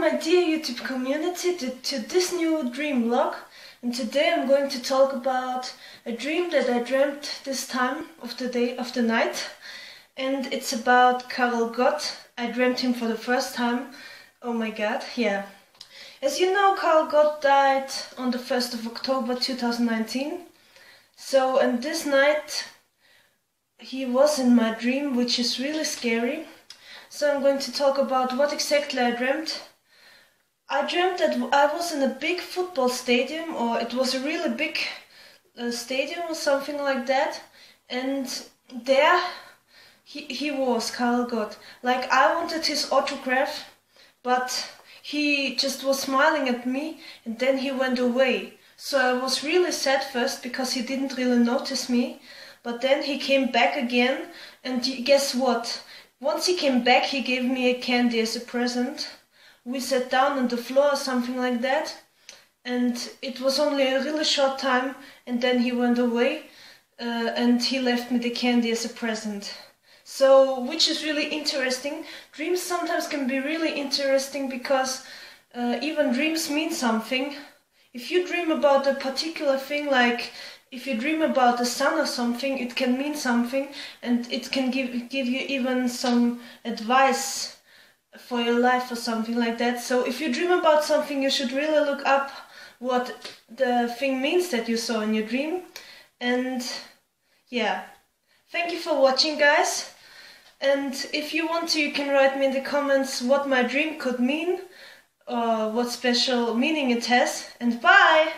My dear YouTube community to, to this new dream vlog and today I'm going to talk about a dream that I dreamt this time of the day of the night and it's about Karel Gott. I dreamt him for the first time. Oh my god, yeah. As you know Karel Gott died on the 1st of October 2019 so and this night he was in my dream which is really scary so I'm going to talk about what exactly I dreamt. I dreamt that I was in a big football stadium, or it was a really big uh, stadium or something like that, and there he, he was, Karl Gott. Like I wanted his autograph, but he just was smiling at me and then he went away. So I was really sad first because he didn't really notice me, but then he came back again and guess what? Once he came back, he gave me a candy as a present. We sat down on the floor or something like that. And it was only a really short time, and then he went away uh, and he left me the candy as a present. So, which is really interesting. Dreams sometimes can be really interesting because uh, even dreams mean something. If you dream about a particular thing, like if you dream about the sun or something, it can mean something, and it can give give you even some advice for your life or something like that. So if you dream about something, you should really look up what the thing means that you saw in your dream. And yeah, thank you for watching, guys. And if you want to, you can write me in the comments what my dream could mean, or what special meaning it has. And bye!